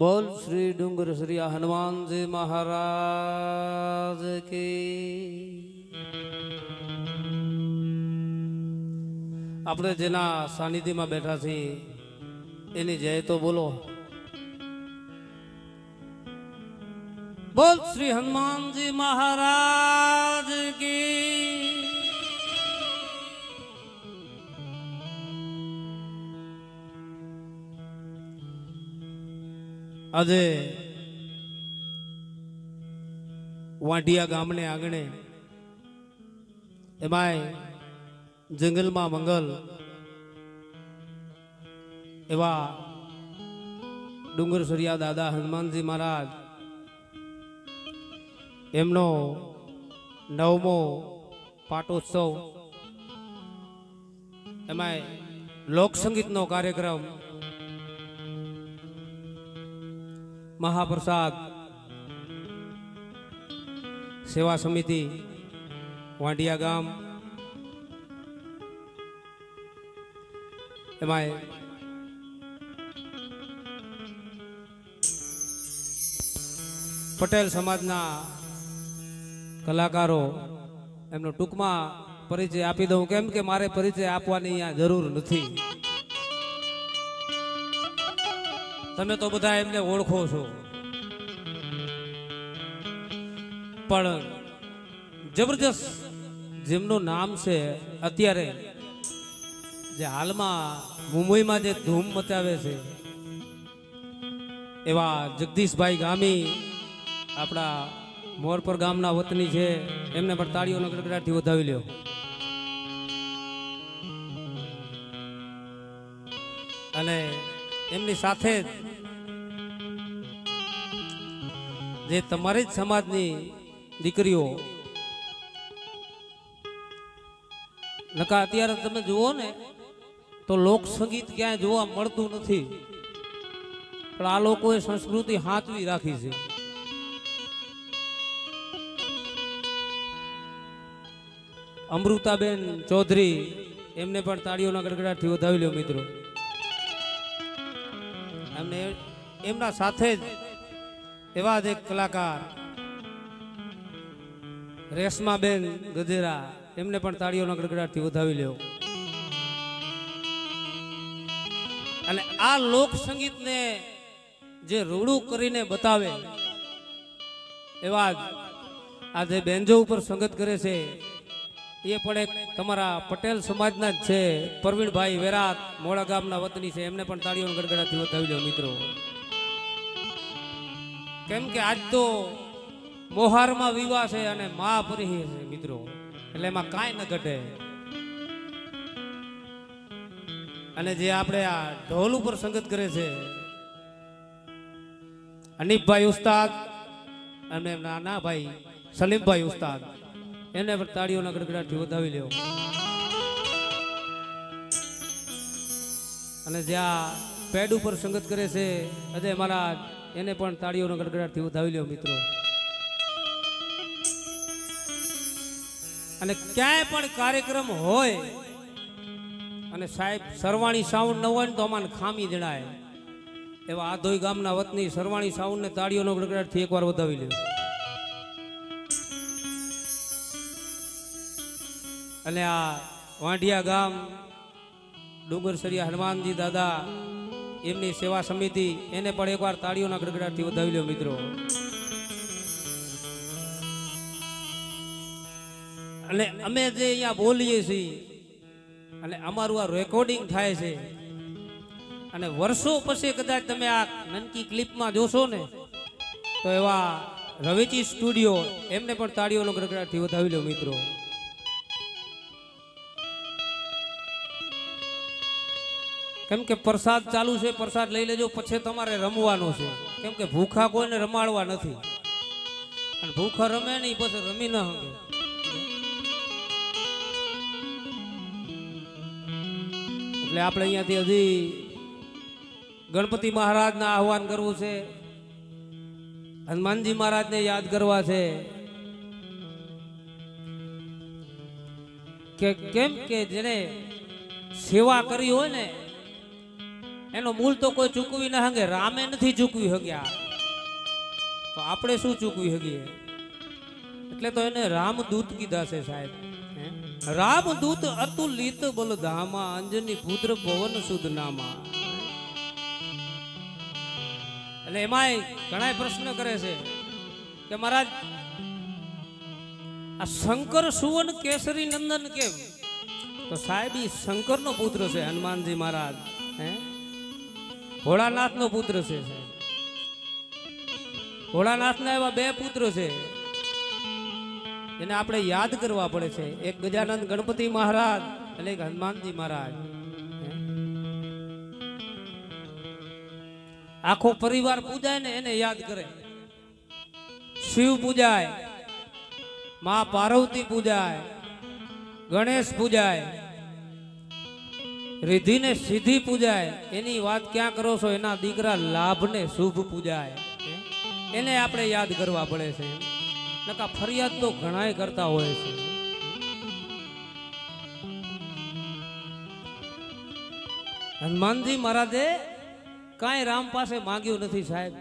બોલ શ્રી ડુંગર શ્રી હનુમાનજી મહારાજ કી. આપણે જેના સાનિધ્યમાં બેઠા છીએ, એની જય તો બોલો. બોલ શ્રી હનુમાનજી મહારાજ કી. આજે વાંઢિયા ગામને આંગણે એમાંય જંગલમાં મંગલ એવા ડુંગર સરિયા દાદા હનુમાનજી મહારાજ એમનો નવમો પાટોત્સવ એમાંય લોકસંગીતનો કાર્યક્રમ મહાપ્રસાદ સેવા સમિતિ વાંડિયા ગામ. એમાં પટેલ સમાજના કલાકારો એમનો ટૂંકમાં પરિચય આપી દઉં. કેમ કે મારે પરિચય આપવાની અહીંયા જરૂર નથી. તમે તો બધા એમને ઓળખો છો. પણ જબરજસ્ત જેમનું નામ છે, અત્યારે જે હાલમાં મુંબઈમાં જે ધૂમ મચાવે છે, એવા જગદીશભાઈ ગામી આપણા મોરપર ગામના વતની છે, એમને પણ તાળીઓનો ગડગડાટથી વધાવી લ્યો. અને એમની સાથે જ જે તમારી જ સમાજની દીકરીઓ. નકા અત્યારે તમે જુઓ ને, તો લોક સંગીત ક્યાંય જોવા મળતું નથી. પણ આ લોકોએ સંસ્કૃતિ હાંચવી રાખી છે. અમૃતાબેન ચૌધરી એમને પણ તાળીઓના ગડગડાટથી વધાવી લો મિત્રો. એમને એમના સાથે જ એવા જ એક કલાકાર, રેશમાબેન ગધેરા, એમને પણ તાળીઓના ગડગડાટથી વધાવી લ્યો. અને આ લોક સંગીતને જે રૂડું કરીને બતાવે, એવા જ આ જે બેન્જો ઉપર સંગત કરે છે. એ પણ એક તમારા પટેલ સમાજના જ છે. પ્રવીણભાઈ વેરાત મોડા ગામના વતની છે. એમને પણ તાળીઓના ગડગડાથી વધાવી લો મિત્રો. કેમ કે આજ તો મોહારમાં વિવાહ છે અને મા પરિહે છે મિત્રો. એટલે એમાં કાંઈ ન ઘટે. અને જે આપણે આ ઢોલ ઉપર સંગત કરે છે અનીફભાઈ ઉસ્તાદ અને નાના ભાઈ સલીમભાઈ ઉસ્તાદ, એને તાળીઓના ગડગડાટથી વધાવી લ્યો. અને જ્યાં પેડ ઉપર સંગત કરે છે, અજય મહારાજ એને પણ તાળીઓનો ગડગડાટથી વધાવી લ્યો મિત્રો. અને ક્યાંય પણ કાર્યક્રમ હોય, અને સાહેબ સરવાણી સાઉન્ડ ન હોય ને તો અમાને ખામી જણાય. એવા આધોઈ ગામના વતની સરવાણી સાઉન્ડ ને તાળીઓનો ગડગડાટથી એકવાર વધાવી લ્યો. અને આ વાંઢિયા ગામ ડુંગર સરિયા હનુમાનજી દાદા એમની સેવા સમિતિ એને પણ એકવાર તાળીઓના ગડગડાટથી વધાવી લો મિત્રો. અને અમે જે અહીંયા બોલીએ છીએ, અને અમારું આ રેકોર્ડિંગ થાય છે, અને વર્ષો પછી કદાચ તમે આ નનકી ક્લિપમાં જોશો ને, તો એવા રવિચી સ્ટુડિયો એમને પણ તાળીઓનો ગડગડાટથી વધાવી લો મિત્રો. કેમ કે પ્રસાદ ચાલુ છે, પ્રસાદ લઈ લેજો, પછી તમારે રમવાનો છે. કેમ કે ભૂખા કોઈને રમાડવા નથી. અને ભૂખા રમે નહીં, પછી રમી ના હંગે એટલે આપણે અહીંયાથી હજી ગણપતિ મહારાજના આહવાન કરવું છે. હનુમાનજી મહારાજને યાદ કરવા છે. કે કેમ કે જેને સેવા કરી હોય ને એનો મૂળ તો કોઈ ચૂકવી ના હંગે. રામે નથી ચૂકવી હગ્યા તો આપણે શું ચૂકવી હગીએ? એટલે તો એને રામદૂત કીધા છે સાહેબ. રામદૂત અતુલિત બલધામા, અંજની પુત્ર પવન સુદ નામા એટલે એમાંય ઘણા પ્રશ્ન કરે છે કે મહારાજ, આ શંકર સુવન કેસરી નંદન કેમ? તો સાહેબ, ઈ શંકરનો પુત્ર છે હનુમાનજી મહારાજ. હે? ભોળાનાથનો પુત્ર છે ભોળાનાથ ના એવા બે પુત્ર છે. એને આપણે યાદ કરવા પડે છે. એક ગજાનંદ ગણપતિ મહારાજ અને એક હનુમાનજી મહારાજ. આખો પરિવાર પૂજાય ને એને યાદ કરે. શિવ પૂજાય, મા પાર્વતી પૂજાય, ગણેશ પૂજાય. રિધિને સીધી પૂજાય. એની વાત ક્યાં કરો છો? એના દીકરા લાભને શુભ પૂજાય. એને આપણે યાદ કરવા પડે છે. નકા ફરિયાદ તો ઘણાય કરતા હોય છે. હનુમાનજી મહારાજે કાંઈ રામ પાસે માંગ્યું નથી સાહેબ?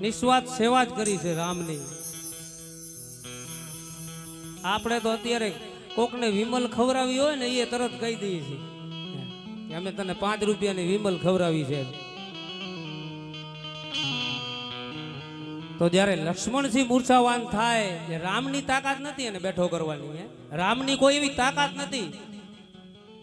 નિસ્વાર્થ સેવા જ કરી છે રામની. આપણે તો અત્યારે કોકને વિમલ ખવડાવી હોય ને એ તરત કહી દઈએ છીએ. અમે તને પાંચ રૂપિયાની વિમલ ખવડાવી છે. તો જ્યારે લક્ષ્મણસિંહ મૂર્છાવાન થાય રામની તાકાત નથી એને બેઠો કરવાની રામની કોઈ એવી તાકાત નથી.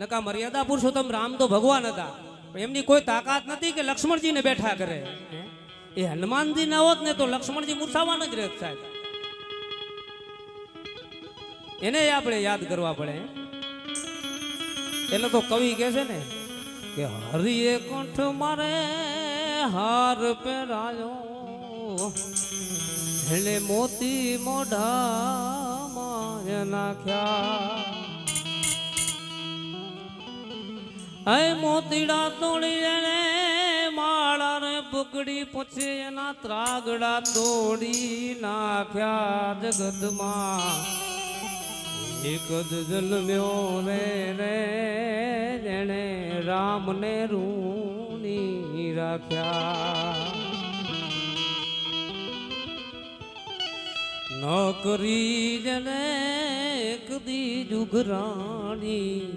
નકા મર્યાદા પુરુષોત્તમ રામ તો ભગવાન હતા. એમની કોઈ તાકાત નથી કે લક્ષ્મણજીને બેઠા કરે એ હનુમાનજી ના હોત ને તો લક્ષ્મણજી મૂર્છાવાન જ રહેત સાહેબ. એને આપણે યાદ કરવા પડે. એટલે તો કવિ કહે છે ને કે હરિએ કંઠ મારે હાર પહેરાયો. એને મોતી મોઢામાં નાખ્યા. હે મોતીડા તોડી એને માળા રે પકડી પછી એના ત્રાગડા તોડી નાખ્યા જગતમાં. એક જ જન્મ્યો રે, જેણે રામને રૂની રાખ્યા. નોકરી જને એક દી જુગરાણી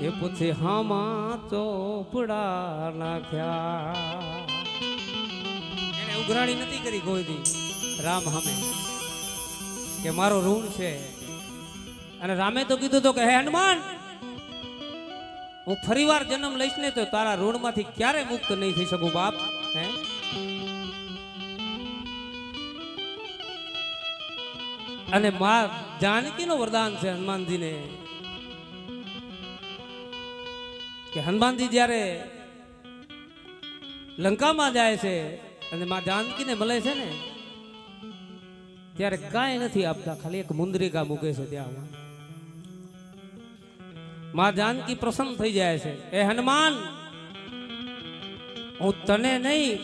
એ પછી હામાં ચોપડા નાખ્યા. એને ઉઘરાણી નથી કરી કોઈ દી, રામ હામે. કે મારો ઋણ છે. અને રામે તો કીધું તો કે, હે હનુમાન, હું ફરીવાર જન્મ લઈશ ને તો તારા ઋણમાંથી ક્યારે મુક્ત નહીં થઈ શકું બાપ? હે? અને મા જાનકીનો વરદાન છે હનુમાનજીને. કે હનુમાનજી જ્યારે લંકામાં જાય છે અને મા જાનકીને મળે છે ને, ત્યારે કાંઈ નથી આપતા, ખાલી એક મુંદરિકા મૂકે છે ત્યાં. મા જાનકી પ્રસન્ન થઈ જાય છે. એ હનુમાન, હું તને નહીં,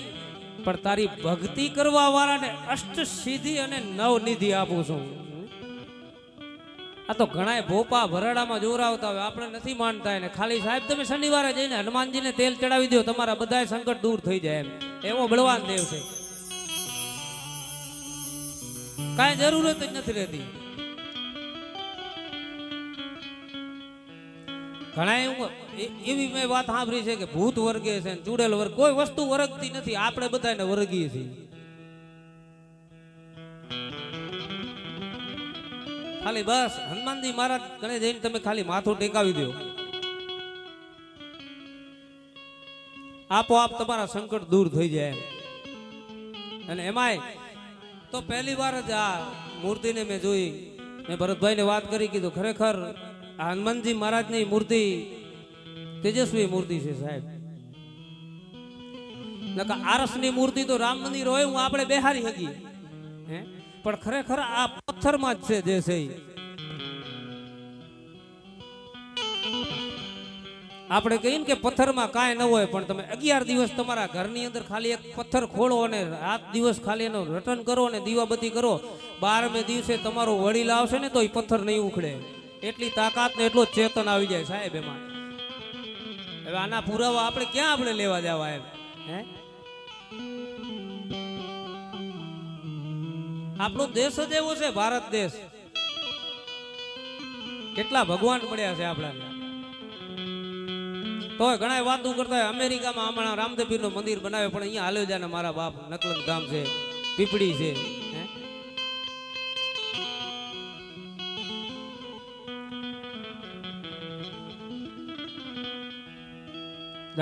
પણ તારી ભક્તિ કરવા વાળાને અષ્ટ સિદ્ધિ અને નવ નિધિ આપું છું. આ તો ઘણા ભોપા ભરાડામાં જોરાવતા હોય, આપણે નથી માનતા એને. ખાલી સાહેબ, તમે શનિવારે જઈને હનુમાનજીને તેલ ચડાવી દો, તમારા બધા સંકટ દૂર થઈ જાય એમ. એવો બળવાન દેવ છે. કાંઈ જરૂરત જ નથી રહેતી. ઘણા એવું મેં વાત સાંભળી છે કે ભૂત વર્ગે છે ચૂડેલ વર્ગ, કોઈ વસ્તુ વર્ગતી નથી. આપણે બધાને વર્ગીએ છીએ. ખાલી બસ, હનુમાનજી મહારાજ ગણે જઈને તમે ખાલી માથું ટેકાવી દો. આપોઆપ તમારા સંકટ દૂર થઈ જાય. અને એમાંય તો પહેલી વાર જ આ મૂર્તિને મેં જોઈ. મેં ભરતભાઈને વાત કરી, કીધું, ખરેખર હનુમાનજી મહારાજની મૂર્તિ તેજસ્વી મૂર્તિ છે સાહેબ. આરસની મૂર્તિ તો રામ મંદિર હોય, હું આપણે બેહારી હકી પણ ખરેખર આ પથ્થરમાં જ છે જે છે આપણે કહીએ ને કે પથ્થરમાં કાંઈ ન હોય, પણ તમે અગિયાર દિવસ તમારા ઘરની અંદર ખાલી એક પથ્થર ખોળો અને રાત દિવસ ખાલી એનો રટન કરો અને દીવાબત્તી કરો. બારમે દિવસે તમારો વડીલ આવશે ને તો એ પથ્થર નહીં ઉખડે. એટલી તાકાત ને એટલો ચેતન આવી જાય સાહેબ એમાં. હવે આના પુરાવા આપણે ક્યાં આપણે લેવા જવા એમ? હે? આપણો દેશ જ એવો છે, ભારત દેશ. કેટલા ભગવાન મળ્યા છે આપણાને. તોય ઘણા વાતો કરતા હોય, અમેરિકામાં હમણાં રામદેવનું મંદિર બનાવે પણ અહીંયા હાલ્યો જાય મારા બાપ. નકલન ગામ છે, પીપળી છે.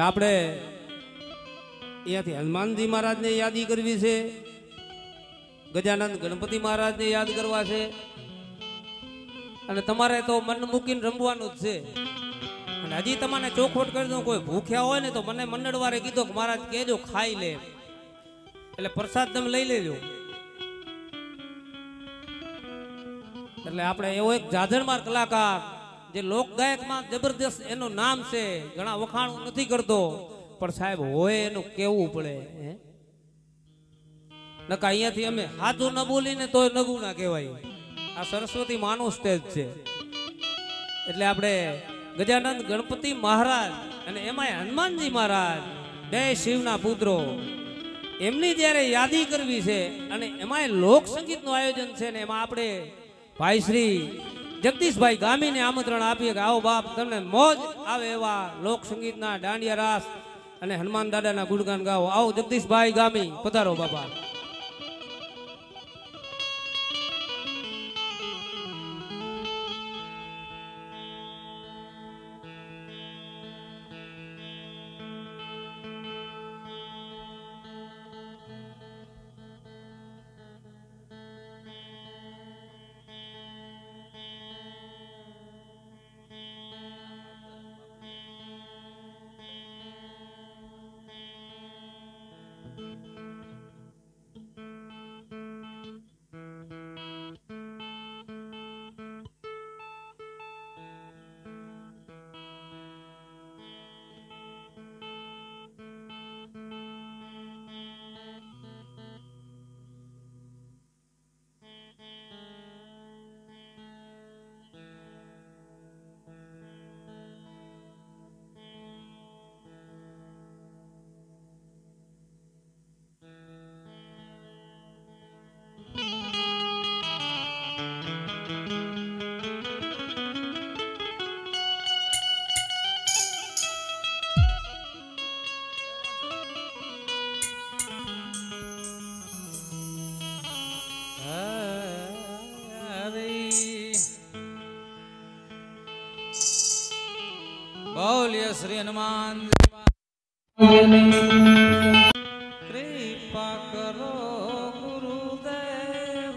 આપણે અહીંયાથી હનુમાનજી મહારાજને યાદી કરવી છે. ગજાનંદ ગણપતિ મહારાજને યાદ કરવા છે. અને તમારે તો મન મૂકીને રમવાનું જ છે. અને હજી તમને ચોખવટ કરી દઉં, કોઈ ભૂખ્યા હોય ને તો મને મંડળવારે કીધો કે મહારાજ કહેજો, ખાઈ લે એટલે પ્રસાદ તમે લઈ લેજો. એટલે આપણે એવો એક જાજરમાર કલાકાર જે લોક ગાયકમાં જબરદસ્ત એનું નામ છે, ઘણા વખાણ નથી કરતો, પણ સાહેબ હોય એનું કેવું પડે નકા અહીંયાથી અમે હાથું ન બોલીને તોય નગું ના કહેવાય. આ સરસ્વતી માનું સ્ટેજ છે. એટલે આપણે ગજાનંદ ગણપતિ મહારાજ અને એમાંય હનુમાનજી મહારાજ, બે શિવના પુત્રો, એમની જ્યારે યાદી કરવી છે અને એમાંય લોક સંગીતનું આયોજન છે ને એમાં આપણે ભાઈ શ્રી જગદીશભાઈ ગામીને આમંત્રણ આપીએ કે આવો બાપ, તમને મોજ આવે એવા લોક સંગીતના દાંડિયા રાસ અને હનુમાન દાદાના ગુણગાન ગાઓ. આવો જગદીશભાઈ ગામી, પધારો બાપા. શ્રી હનુમાન કૃપા કરો ગુરુદેવ.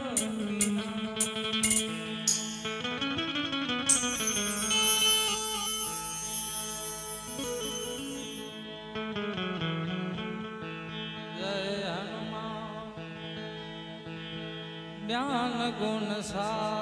જ્ઞાન ગુણ સાગર